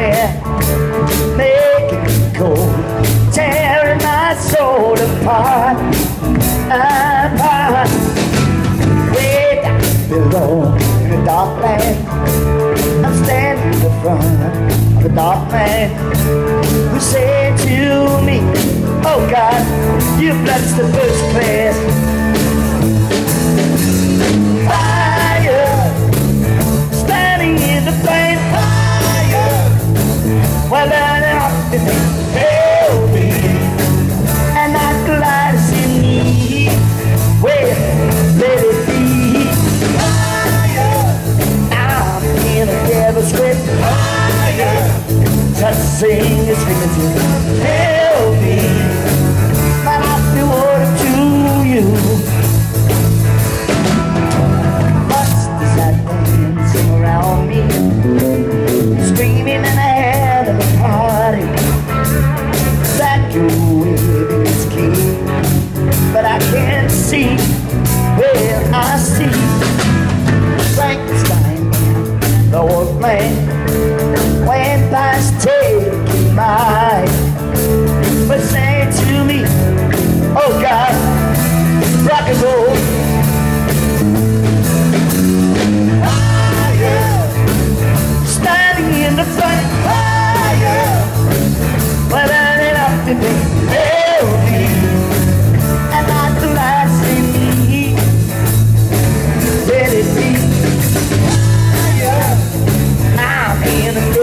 By making me cold, tearing my soul apart, apart. Way down below in the dark land, I'm standing in front of a dark man who said to me, Oh God, you blessed the first class. Devil's grip. Fire, touching his fingertips. Help me, to you. Me, screaming and having a party. That is king, but I can't see. where I see man, went past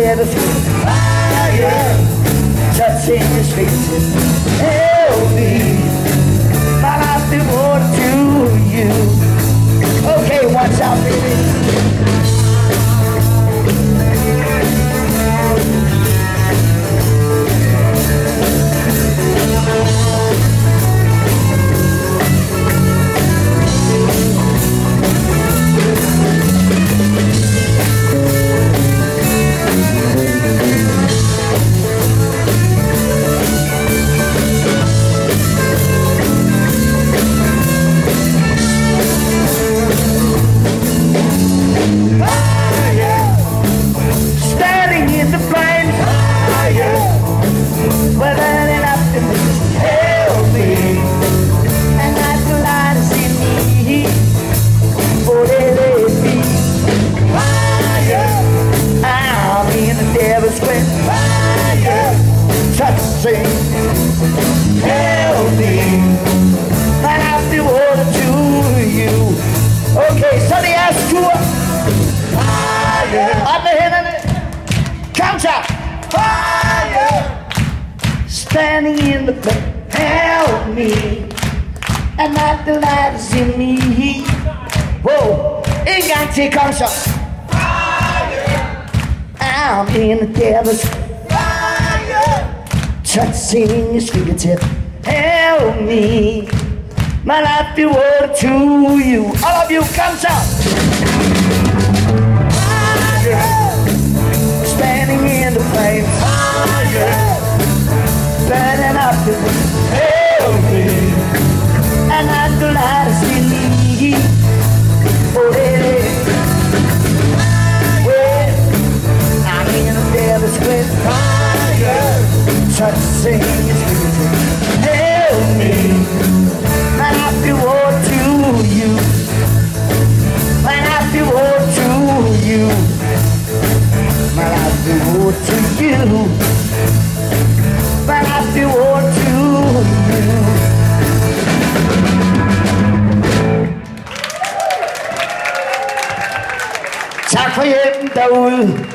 a devil's fire, touching his face. Help me, Standing in the back. Help me. And not the light is in me. Whoa. Ingante counter. Fire. I'm in the devil's fire. Touching his fingertip. Help me. My life be water to you. All of you, comes out. To you. I do to you. Tak for hjælpen derude.